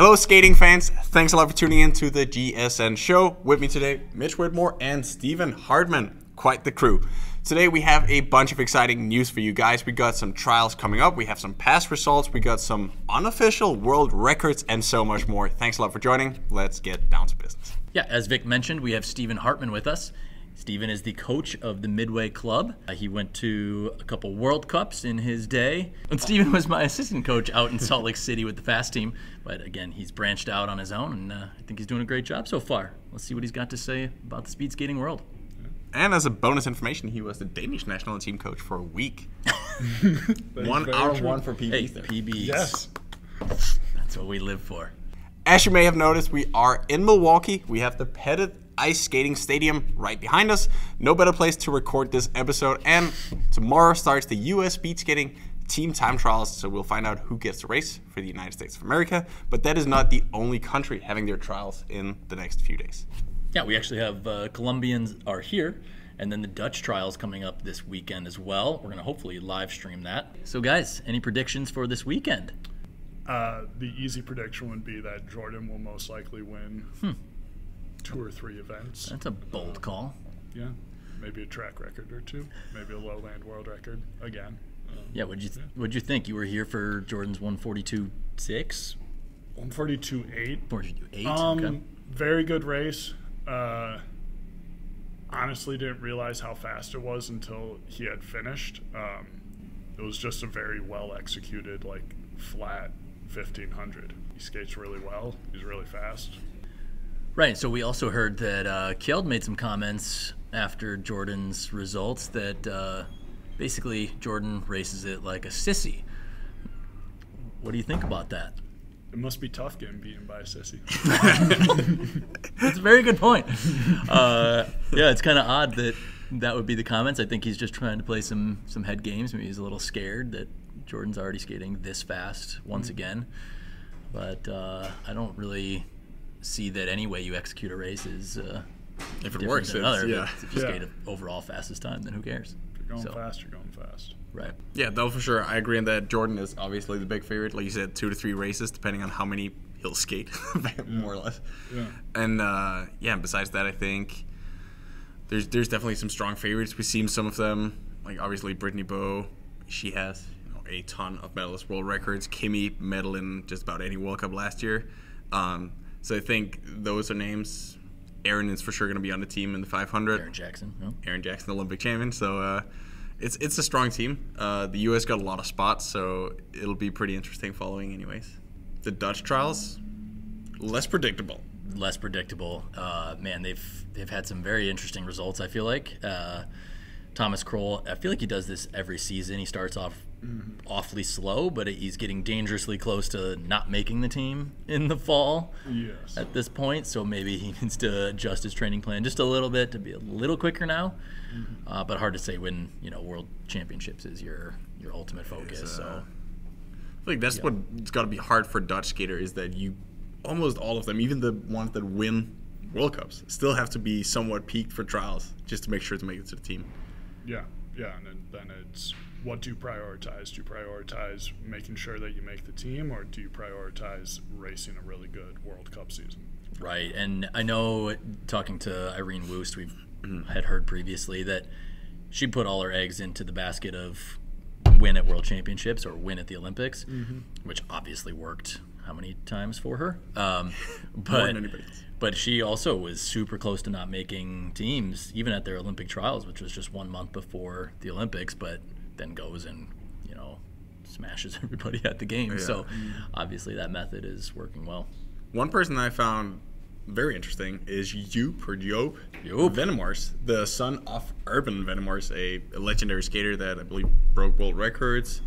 Hello, skating fans. Thanks a lot for tuning in to the GSN show. With me today, Mitch Whitmore and Steven Hartman. Quite the crew. Today, we have a bunch of exciting news for you guys. We got some trials coming up, we have some past results, we got some unofficial world records, and so much more. Thanks a lot for joining. Let's get down to business. Yeah, as Vic mentioned, we have Steven Hartman with us. Steven is the coach of the Midway Club. Uh, he went to a couple World Cups in his day. And Steven was my assistant coach out in Salt Lake City with the Fast Team. But again, he's branched out on his own, and uh, I think he's doing a great job so far. Let's see what he's got to say about the speed skating world. And as a bonus information, he was the Danish national team coach for a week. one hour, of one for PBs. Hey. PBs. Yes. That's what we live for. As you may have noticed, we are in Milwaukee. We have the Pettit Ice Skating Stadium right behind us. No better place to record this episode. And tomorrow starts the U.S. Speed Skating Team Time Trials, so we'll find out who gets the race for the United States of America. But that is not the only country having their trials in the next few days. Yeah, we actually have uh, Colombians are here, and then the Dutch trials coming up this weekend as well. We're going to hopefully live stream that. So, guys, any predictions for this weekend? Uh, the easy prediction would be that Jordan will most likely win two or three events. That's a bold call. Yeah, maybe a track record or two, maybe a lowland world record again. Um, Yeah, what'd you what'd you think? You were here for Jordan's 142 6? 142 8. 42 8? Um, okay. very good race. Uh, honestly, didn't realize how fast it was until he had finished. Um, it was just a very well executed, like flat 1500. He skates really well. He's really fast. Right. So we also heard that uh, Kjeld made some comments after Jordan's results that uh, basically Jordan races it like a sissy. What do you think about that? It must be tough getting beaten by a sissy. That's a very good point. Uh, yeah, it's kind of odd that that would be the comments. I think he's just trying to play some some head games. Maybe he's a little scared that Jordan's already skating this fast once again. But uh, I don't really see that any way you execute a race is uh, If it works, than another. yeah. If you Yeah. skate an overall fastest time, then who cares? If you're going So- fast, you're going fast. Right. Yeah, though for sure, I agree in that Jordan is obviously the big favorite. Like you said, two to three races, depending on how many he'll skate, more or less. Yeah. And uh, yeah, besides that, I think there's there's definitely some strong favorites. We've seen some of them, like obviously Brittany Bowe. She has you know, a ton of medalist world records. Kimmy medal in just about any World Cup last year. Um, so I think those are names. Erin is for sure going to be on the team in the 500. Erin Jackson. No? Erin Jackson, Olympic champion. So uh, it's it's a strong team. Uh, the U.S. got a lot of spots, so it'll be pretty interesting following, anyways. The Dutch trials, less predictable. less predictable. Uh, man, they've they've had some very interesting results. I feel like uh, Thomas Krol. I feel like he does this every season. He starts off awfully slow, but he's getting dangerously close to not making the team in the fall Yes. at this point. So maybe he needs to adjust his training plan just a little bit to be a little quicker now. Uh, but hard to say when you know World Championships is your your ultimate focus. uh, so I feel like that's what's got to be hard for Dutch skater is that you almost all of them, even the ones that win World Cups, still have to be somewhat peaked for trials just to make sure to make it to the team. Yeah, yeah, and then, then it's what do you prioritize? Do you prioritize making sure that you make the team, or do you prioritize racing a really good World Cup season? Right, and I know talking to Irene Wüst, we had heard previously that she put all her eggs into the basket of win at World Championships or win at the Olympics, which obviously worked how many times for her? Um, but than anybody else. But she also was super close to not making teams, even at their Olympic trials, which was just one month before the Olympics. But then goes and you know smashes everybody at the game. Yeah. So obviously that method is working well. One person that I found very interesting is Joop or Joop Joop. Wennemars, the son of Erben Wennemars, a, a legendary skater that I believe broke world records,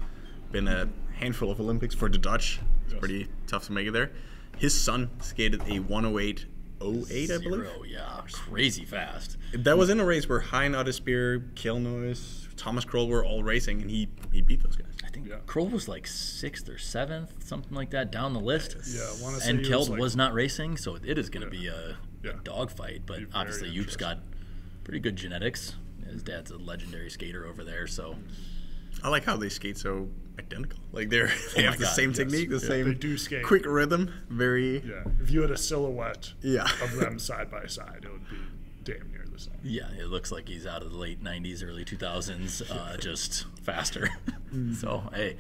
been a handful of Olympics for the Dutch. It's Yes. pretty tough to make it there. His son skated a 108 08, I believe. Zero, yeah, crazy fast. That was in a race where Hein Spear, Kjeld Nuis, Thomas Krol were all racing, and he, he beat those guys. I think Yeah. Krol was like sixth or seventh, something like that, down the list. Yeah, I and he Kjeld was, was, not racing, so it is going to Yeah. be a, Yeah. a dogfight. But Be obviously, Joop's got pretty good genetics. His dad's a legendary skater over there, so I like how they skate so identical. Like they're they my have the God, same yes. technique, the Yeah. same They do skate. quick rhythm, very Yeah, if you had a silhouette Yeah. of them side by side, it would be damn near the same. Yeah, it looks like he's out of the late '90s, early 2000s, uh, just faster. so hey,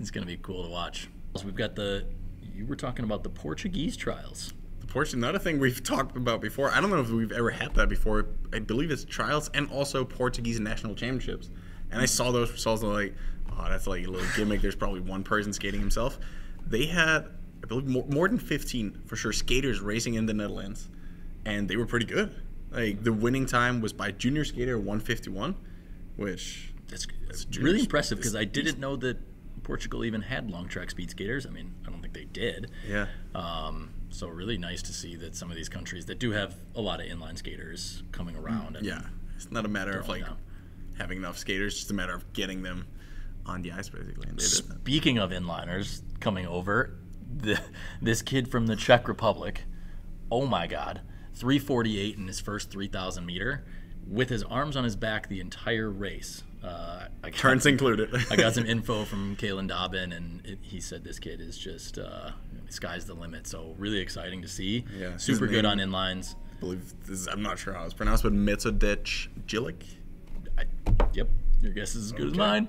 it's gonna be cool to watch. So we've got the. You were talking about the Portuguese trials. The Porsche, another thing we've talked about before. I don't know if we've ever had that before. I believe it's trials and also Portuguese national championships. And I saw those results. And I'm like, oh, that's like a little gimmick. There's probably one person skating himself. They had, I believe, more, more than 15 for sure skaters racing in the Netherlands, and they were pretty good. Like the winning time was by junior skater 151, which That's, that's really impressive because I didn't know that Portugal even had long track speed skaters. I mean, I don't think they did. yeah, Um, so really nice to see that some of these countries that do have a lot of inline skaters coming around. And yeah. It's not a matter of like down. having enough skaters; it's just a matter of getting them on the ice basically. And they did that. Speaking of inliners coming over, the, this kid from the Czech Republic, oh my God, 348 in his first 3,000 meter, with his arms on his back the entire race. Uh, I got, Turns included. I got some info from Kalen Dobbin, and it, he said this kid is just uh, sky's the limit. So really exciting to see. Yeah, super good on inlines. I believe this is, I'm not sure how it's pronounced, but Metoděj Jílek. I, yep, your guess is as good as mine.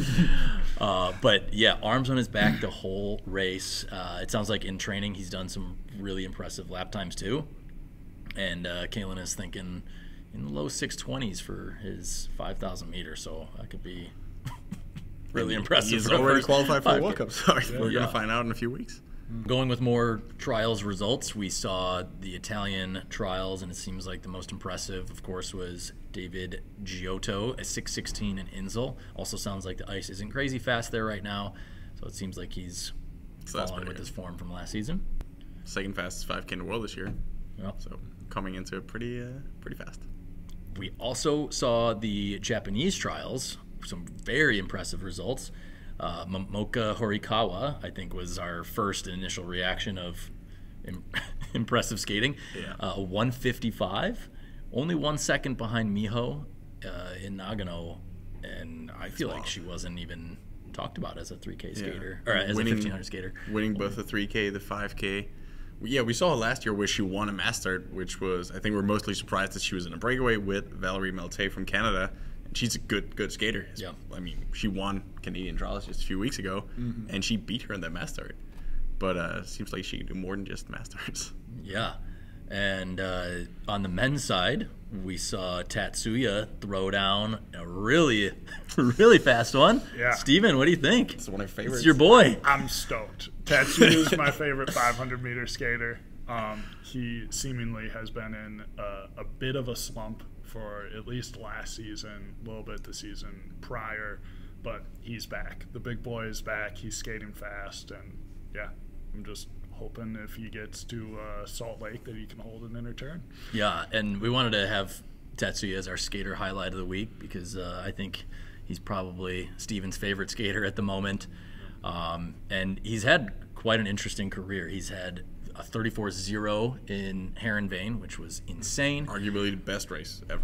uh, but yeah, arms on his back the whole race. Uh, it sounds like in training he's done some really impressive lap times too. And uh, Kalen is thinking in the low 620s for his 5,000 meters, so that could be really impressive. He's already qualified for the 5K. World Cup. Sorry, we're Yeah. gonna find out in a few weeks. Going with more trials results, we saw the Italian trials, and it seems like the most impressive, of course, was Davide Ghiotto, a 616 in Inzell. Also sounds like the ice isn't crazy fast there right now, so it seems like he's So following with his form from last season. Second fastest 5K in the world this year. Yep. So coming into it pretty, uh, pretty fast. We also saw the Japanese trials, some very impressive results. Uh, Momoka Horikawa, I think, was our first initial reaction of im- impressive skating. Yeah. Uh, 155, only one second behind Miho uh, in Nagano, and I feel like she wasn't even talked about as a 3K skater or as Winning- a 1500 skater. Winning both the 3K, the 5K. Yeah, we saw last year where she won a master, which was I think we're mostly surprised that she was in a breakaway with Valérie Maltais from Canada. And she's a good, good skater. Yeah. I mean, she won Canadian trials just a few weeks ago, and she beat her in that master. But uh, seems like she can do more than just masters. Yeah. And uh, on the men's side, we saw Tatsuya throw down a really, really fast one. Yeah. Steven, what do you think? It's one of my favorites. It's your boy. I'm stoked. Tatsuya is my favorite 500 meter skater. Um, he seemingly has been in a, a bit of a slump for at least last season, a little bit the season prior, but he's back. The big boy is back. He's skating fast, and yeah, I'm just hoping if he gets to uh, Salt Lake that he can hold an inner turn. Yeah, and we wanted to have Tatsuya as our skater highlight of the week because uh, I think he's probably Steven's favorite skater at the moment. Um, and he's had quite an interesting career. He's had a 34-0 in Heerenveen, which was insane. Arguably the best race ever.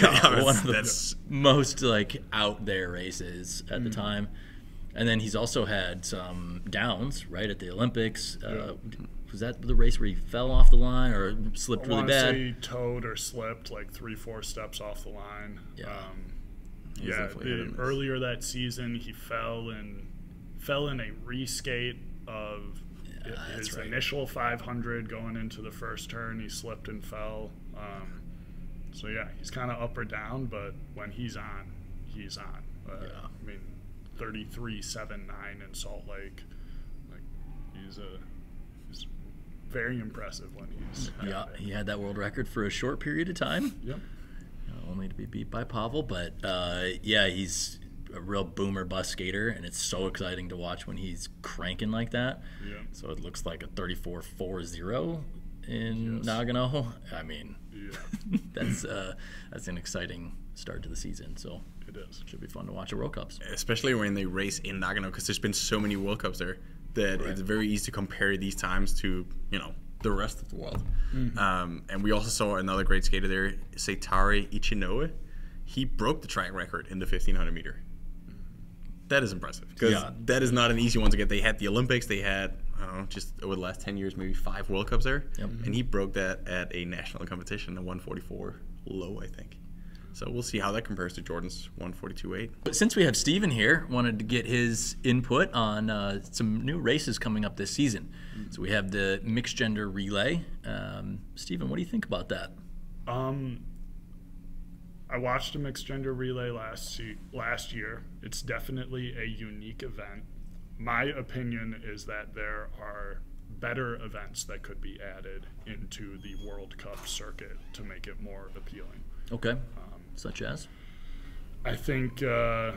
Yeah, one of the that's most like out there races at the time. And then he's also had some downs, right, at the Olympics. Uh, was that the race where he fell off the line or slipped I really bad? say he towed or slipped like three, four steps off the line. Yeah. Um, yeah. the- earlier that season, he fell and fell in a reskate of Yeah, his right. initial 500 going into the first turn. He slipped and fell. Um, so yeah, he's kind of up or down, but when he's on, he's on. Uh, Yeah. I mean, 33.79 in Salt Lake. Like he's a he's very impressive when he's Yeah, he had that world record for a short period of time, Yep. uh, only to be beat by Pavel. But uh, yeah, he's a real boomer bus skater, and it's so exciting to watch when he's cranking like that. Yeah. So it looks like a 34-4-0 in Yes. Nagano. I mean, Yeah. that's uh, that's an exciting start to the season. So It is. should be fun to watch at World Cups. especially when they race in Nagano because there's been so many World Cups there that it's very easy to compare these times to you know the rest of the world. Um, and we also saw another great skater there, Seitaro Ichinohe. He broke the track record in the 1500 meter. That is impressive because Yeah. that is not an easy one to get. They had the Olympics. They had I don't know, just over the last ten years, maybe five World Cups there, Yep. and he broke that at a national competition, a 144 low, I think. So we'll see how that compares to Jordan's 142.8. But since we have Steven here, wanted to get his input on uh, some new races coming up this season. So we have the mixed gender relay. Um, Steven, what do you think about that? Um, I watched a mixed gender relay last last year. It's definitely a unique event. My opinion is that there are better events that could be added into the World Cup circuit to make it more appealing. Okay. Such as? I think uh,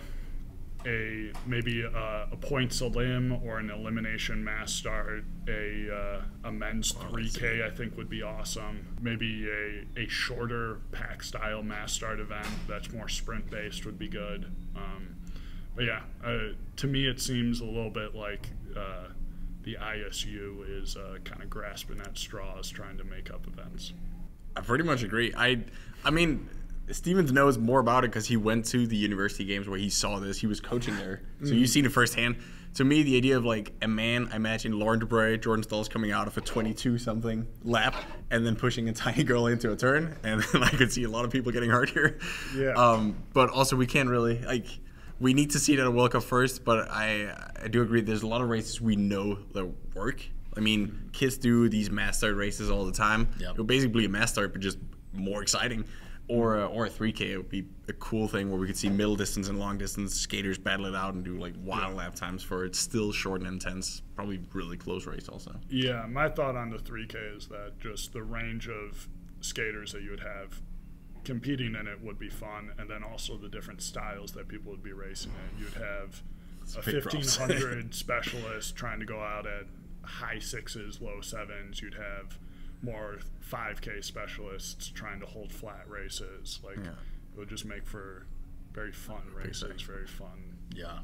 a maybe a, a points a limb or an elimination mass start, a uh, a men's 3K I think would be awesome. Maybe a, a shorter pack style mass start event that's more sprint based would be good. Um, but yeah, uh, to me it seems a little bit like uh, the ISU is uh, kind of grasping at straws, trying to make up events. I pretty much agree. I, I mean, Stevens knows more about it because he went to the university games where he saw this. He was coaching there, so you've seen it firsthand. To me, the idea of like a man, I imagine Laurent Dubreuil, Jordan Stolz coming out of a 22 something lap and then pushing a tiny girl into a turn, and then I could see a lot of people getting hurt here. Yeah. Um, but also, we can't really like. We need to see it at a World Cup first, but I I do agree. There's a lot of races we know that work. I mean, kids do these mass start races all the time. Yep. Would basically a mass start, but just more exciting. Or a, or a 3K it would be a cool thing where we could see middle distance and long distance skaters battle it out and do like wild lap times for it. Still short and intense. Probably really close race also. Yeah, my thought on the 3K is that just the range of skaters that you would have competing in it would be fun, and then also the different styles that people would be racing in. You'd have a 1500 specialist trying to go out at high sixes, low sevens. You'd have more 5K specialists trying to hold flat races. Like Yeah. it would just make for very fun races, very fun. Yeah.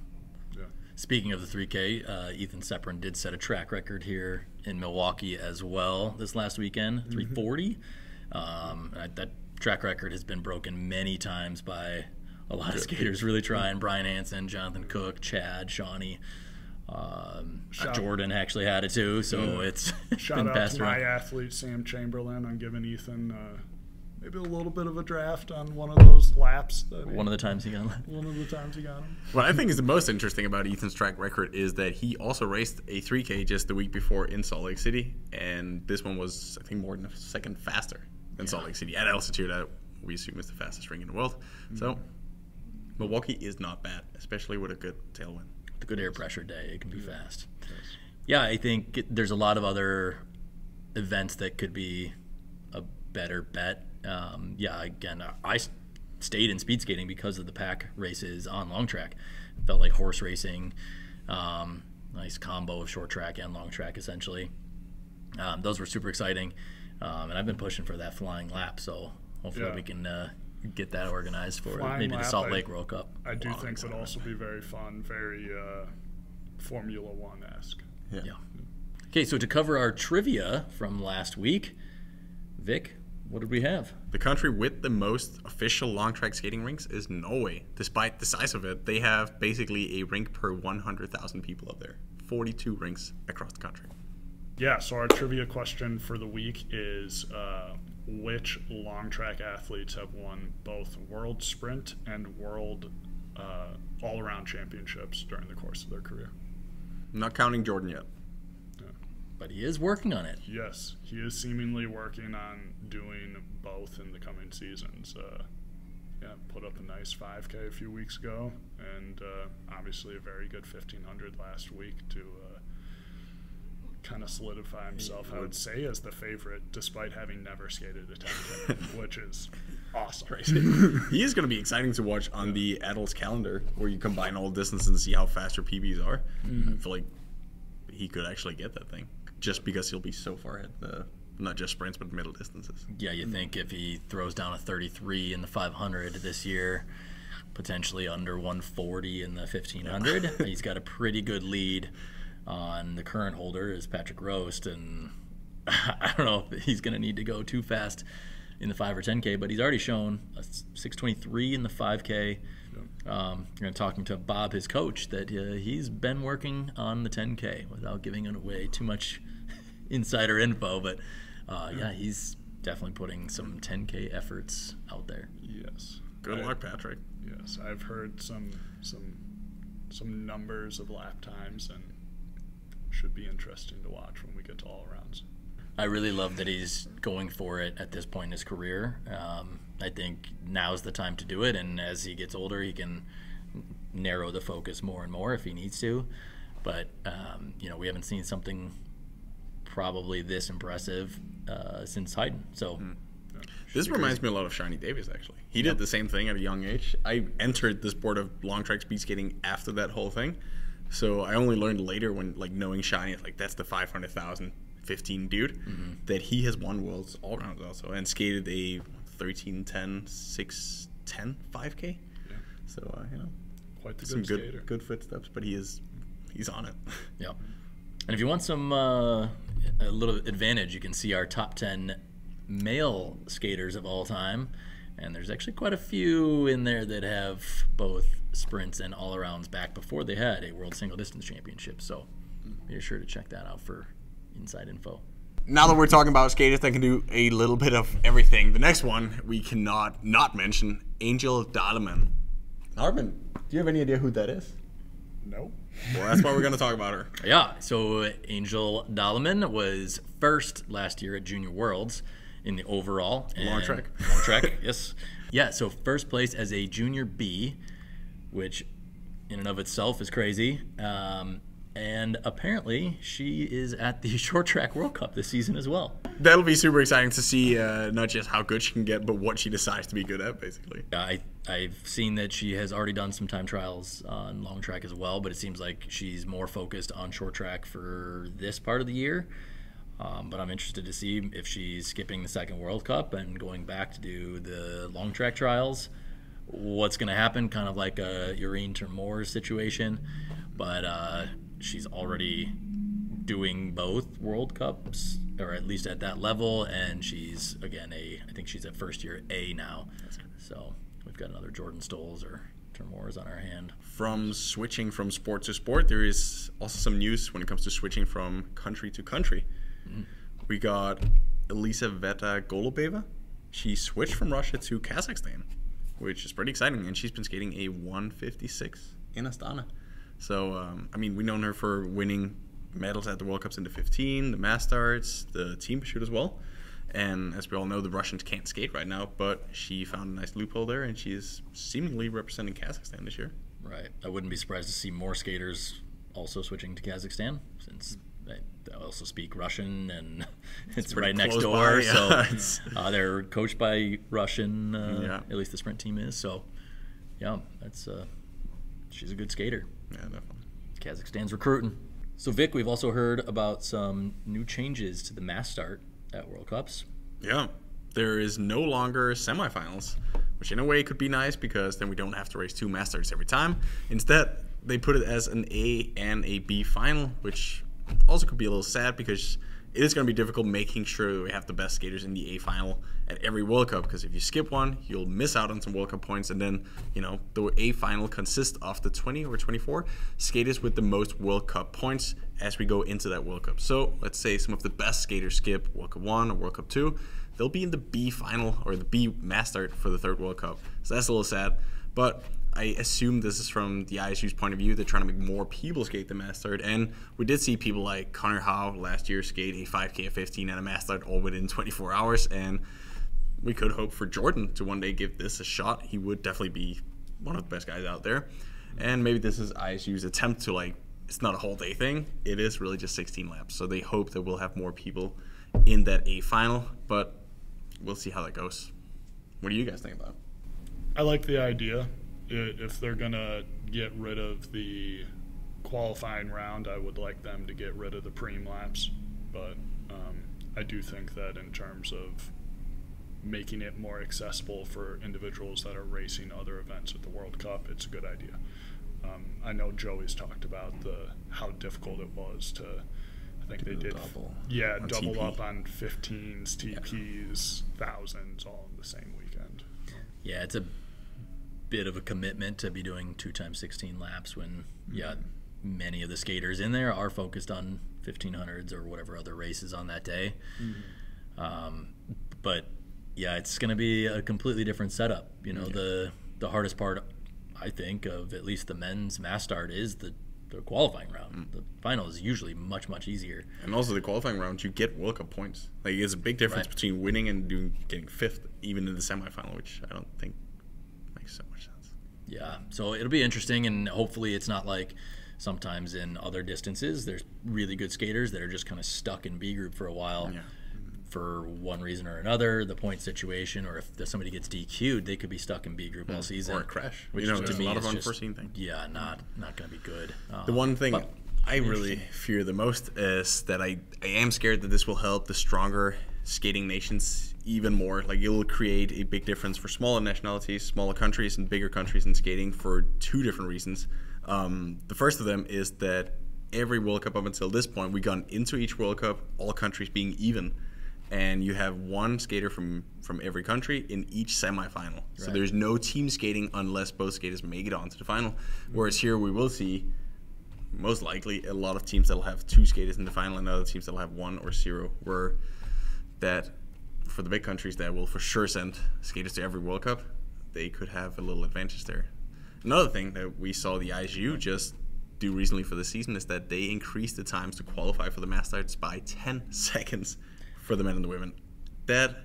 Yeah. Speaking of the 3K, uh, Ethan Cepuran did set a track record here in Milwaukee as well this last weekend, 340. Um, I, that track record has been broken many times by a lot of skaters really trying. Brian Hansen, Jonathan Cook, Chad, Shani. Um, Shout- Jordan actually had it too, so it's, it's Shout been out passed to my athlete Sam Chamberlain on giving Ethan uh, maybe a little bit of a draft on one of those laps. That he- One of the times he got one of the times he got him. What I think is the most interesting about Ethan's track record is that he also raced a 3K just the week before in Salt Lake City, and this one was, I think, more than a second faster than Salt Lake City at altitude. That we assume is the fastest ring in the world. So Milwaukee is not bad, especially with a good tailwind. The good air pressure day. It can be fast. Yeah, I think it- there's a lot of other events that could be a better bet. Um, yeah, again, I stayed in speed skating because of the pack races on long track. Felt like horse racing. Um, nice combo of short track and long track, essentially. Um, those were super exciting, um, and I've been pushing for that flying lap. So hopefully Yeah. we can uh, get that organized for Flying maybe the lap, Salt I- Lake World Cup. I do Wow, think would exciting. also be very fun, very uh, Formula One esque. Yeah. Okay, so to cover our trivia from last week, Vic, what did we have? The country with the most official long track skating rinks is Norway. Despite the size of it, they have basically a rink per 100,000 people up there. 42 rinks across the country. Yeah, so our trivia question for the week is uh, which long track athletes have won both world sprint and world uh, all around championships during the course of their career? I'm not counting Jordan yet. But he is working on it. Yes, he is seemingly working on doing both in the coming seasons. Uh, yeah, put up a nice 5K a few weeks ago, and uh, obviously a very good 1500 last week to uh, kind of solidify himself, I would say, as the favorite, despite having never skated a 10K, which is awesome. he is going to be exciting to watch on the adults calendar where you combine all distances and see how fast your PBs are. I feel like he could actually get that thing just because he'll be so far ahead. Uh, not just sprints, but middle distances. Yeah, you think if he throws down a 33 in the 500 this year, potentially under 140 in the 1500, he's got a pretty good lead on the current holder is Patrick Roest, and I don't know if he's going to need to go too fast in the 5 or 10K, but he's already shown a 623 in the 5K, Um, and talking to Bob, his coach, that uh, he's been working on the 10K without giving away too much insider info, but uh, yeah, he's definitely putting some 10K efforts out there. Yes. Good luck, Patrick. Yes, I've heard some some some numbers of lap times and should be interesting to watch when we get to all rounds. I really love that he's going for it at this point in his career. Um, I think now's the time to do it, and as he gets older, he can narrow the focus more and more if he needs to. But um, you know, we haven't seen something probably this impressive uh, since Heiden. So This reminds me a lot of Shani Davis, actually. He did the same thing at a young age. I entered the sport of long track speed skating after that whole thing. So I only learned later when, like, knowing Shani, like, that's the 500,000 15 dude, that he has won worlds all rounds also and skated a 13 10 6 10 5K. Yeah. So, uh, you know, Quite the some good, good skater. good footsteps, but he is he's on it. Yeah. And if you want some uh, a little advantage, you can see our top ten male skaters of all time, and there's actually quite a few in there that have both sprints and all arounds back before they had a world single distance championship. So be sure to check that out for inside info. now that we're talking about skaters that can do a little bit of everything, the next one we cannot not mention Angel Daleman. Armin, do you have any idea who that is? No. Well, that's why we're going to talk about her. Yeah, so uh, Angel Daleman was first last year at Junior Worlds in the overall. Long and- track. Long track, yes. Yeah, so first place as a Junior B, which in and of itself is crazy. Um, and apparently she is at the Short Track World Cup this season as well. That'll be super exciting to see uh, not just how good she can get, but what she decides to be good at, basically. I, I've seen that she has already done some time trials on long track as well, but it seems like she's more focused on short track for this part of the year. Um, but I'm interested to see if she's skipping the second World Cup and going back to do the long track trials. What's going to happen? Kind of like a Jorien ter Mors situation, but uh, she's already doing both World Cups, or at least at that level, and she's again a. I think she's at first year A now. So we've got another Jordan Stolz or ter Mors on our hand. From switching from sport to sport, there is also some news when it comes to switching from country to country. We got Elizaveta Golubeva. She switched from Russia to Kazakhstan, which is pretty exciting, and she's been skating a 156 in Astana. So, um, I mean, we've known her for winning medals at the World Cups in the 15, the mass starts, the team pursuit as well. And as we all know, the Russians can't skate right now, but she found a nice loophole there, and she is seemingly representing Kazakhstan this year. Right. I wouldn't be surprised to see more skaters also switching to Kazakhstan since they also speak Russian and it's, pretty right next door. by, So yeah. It's- uh, they're coached by Russian. Uh, Yeah. At least the sprint team is. So yeah, that's uh, she's a good skater. Yeah, definitely. Kazakhstan's recruiting. So Vic, we've also heard about some new changes to the mass start at World Cups. Yeah, there is no longer semifinals, which in a way could be nice because then we don't have to race two masters every time. Instead, they put it as an A and a B final, which also could be a little sad because it is going to be difficult making sure that we have the best skaters in the A final at every World Cup. Because if you skip one, you'll miss out on some World Cup points, and then you know the A final consists of the 20 or 24 skaters with the most World Cup points as we go into that World Cup. So let's say some of the best skaters skip World Cup one or World Cup two, they'll be in the B final or the B mass start for the third World Cup. So that's a little sad, but. I assume this is from the ISU's point of view. They're trying to make more people skate the mass start, and we did see people like Connor Howe last year skate a 5K, a 15, and a mass start all within 24 hours. And we could hope for Jordan to one day give this a shot. He would definitely be one of the best guys out there. And maybe this is ISU's attempt to like it's not a whole day thing. It is really just 16 laps. So they hope that we'll have more people in that A final, but we'll see how that goes. What do you guys think about? it? I like the idea. I- If they're gonna get rid of the qualifying round, I would like them to get rid of the preem laps. But um, I do think that in terms of making it more accessible for individuals that are racing other events at the World Cup, it's a good idea. Um, I know Joey's talked about the how difficult it was to. I think they did. double yeah, double TP. up on 15s, TPs, thousands, all in the same weekend. Yeah, it's a bit of a commitment to be doing two times 16 laps when, mm-hmm. yeah, many of the skaters in there are focused on 1500s or whatever other races on that day. Mm-hmm. Um, but yeah, it's going to be a completely different setup. You know, the the hardest part, I think, of at least the men's mass start is the the qualifying round. Mm. The final is usually much much easier. And also the qualifying round, you get World Cup points. Like it's a big difference Right. between winning and doing getting fifth, even in the semifinal, which I don't think makes so much sense. Yeah, so it'll be interesting, and hopefully it's not like sometimes in other distances there's really good skaters that are just kind of stuck in B group for a while. Yeah. For one reason or another, the point situation, or if somebody gets DQ'd, they could be stuck in B group all season. Or a crash. which you know, to me a lot of just- unforeseen things. Yeah, not not going to be good. The Um, one thing I really fear the most is that I, I am scared that this will help the stronger skating nations even more. Like it will create a big difference for smaller nationalities, smaller countries, and bigger countries in skating for two different reasons. Um, the first of them is that every World Cup up until this point, we've gone into each World Cup, all countries being even. And you have one skater from, from every country in each semifinal. So there's no team skating unless both skaters make it onto the final. Whereas here we will see most likely a lot of teams that'll have two skaters in the final and other teams that'll have one or zero where that for the big countries that will for sure send skaters to every world cup they could have a little advantage there another thing that we saw the isu just do recently for the season is that they increased the times to qualify for the mass starts by 10 seconds for the men and the women that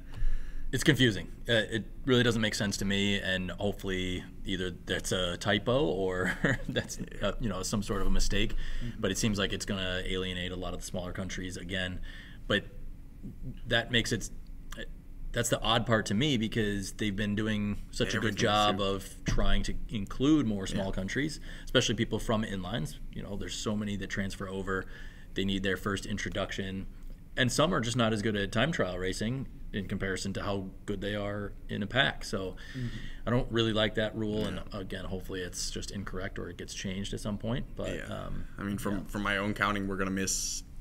It's confusing. Uh, it really doesn't make sense to me, and hopefully either that's a typo or that's uh, you know some sort of a mistake. But it seems like it's going to alienate a lot of the smaller countries again. But that makes it. That's the odd part to me because they've been doing such a good job of trying to include more small countries, especially people from inlines. You know, there's so many that transfer over. They need their first introduction, and some are just not as good at time trial racing in comparison to how good they are in a pack. So, I don't really like that rule. And again, hopefully it's just incorrect or it gets changed at some point. But Yeah. um, I mean, from from my own counting, we're gonna miss uh,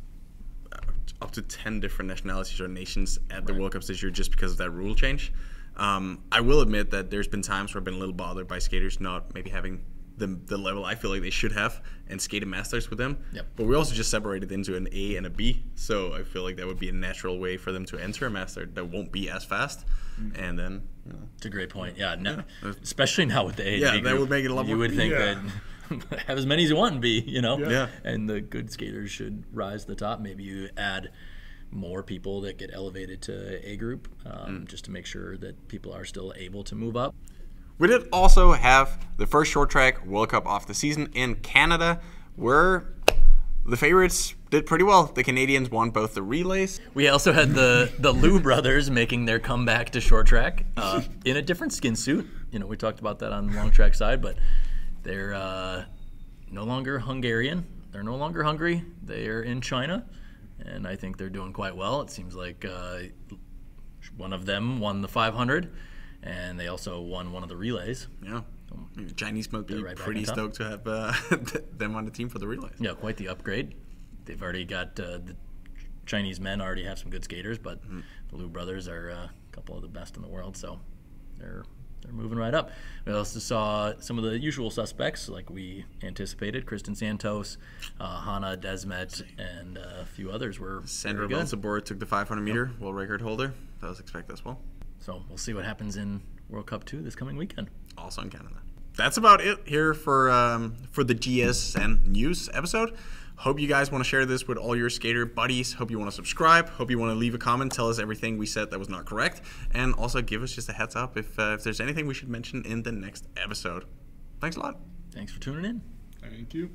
up to ten different nationalities or nations at the World Cups this year just because of that rule change. Um, I will admit that there's been times where I've been a little bothered by skaters not maybe having the, the level I feel like they should have and skated masters with them. Yep. But we also just separated into an A and a B, so I feel like that would be a natural way for them to enter a master that won't be as fast, and then you know, It's a great point. Yeah, no, Yeah. especially now with the A. Yeah, B that would make it a lot You would think Yeah. that have as many as you want and be, you know. Yeah. And the good skaters should rise to the top. Maybe you add more people that get elevated to A group, Mm. um, just to make sure that people are still able to move up. We did also have the first short track World Cup off the season in Canada, where the favorites did pretty well. The Canadians won both the relays. We also had the the Liu brothers making their comeback to short track uh, in a different skin suit. You know, we talked about that on the long track side, but they're uh, no longer Hungarian. They're no longer Hungary. They are in China, and I think they're doing quite well. It seems like uh, one of them won the 500, and they also won one of the relays. Yeah. I mean, the Chinese must be They're right pretty stoked to have uh, them on the team for the relays. Yeah, quite the upgrade. They've already got uh, the Chinese men already have some good skaters, but the Liu brothers are uh, a couple of the best in the world, so they're they're moving right up. We also saw some of the usual suspects, like we anticipated: Kristen Santos, uh, Hanne Desmet, and uh, a few others were Sandra good. Took the 500 meter world record holder. That was expected as well. So we'll see what happens in World Cup two this coming weekend. Also in Canada. That's about it here for um, for the GSN news episode. Hope you guys want to share this with all your skater buddies. Hope you want to subscribe. Hope you want to leave a comment. Tell us everything we said that was not correct, and also give us just a heads up if uh, if there's anything we should mention in the next episode. Thanks a lot. Thanks for tuning in. Thank you.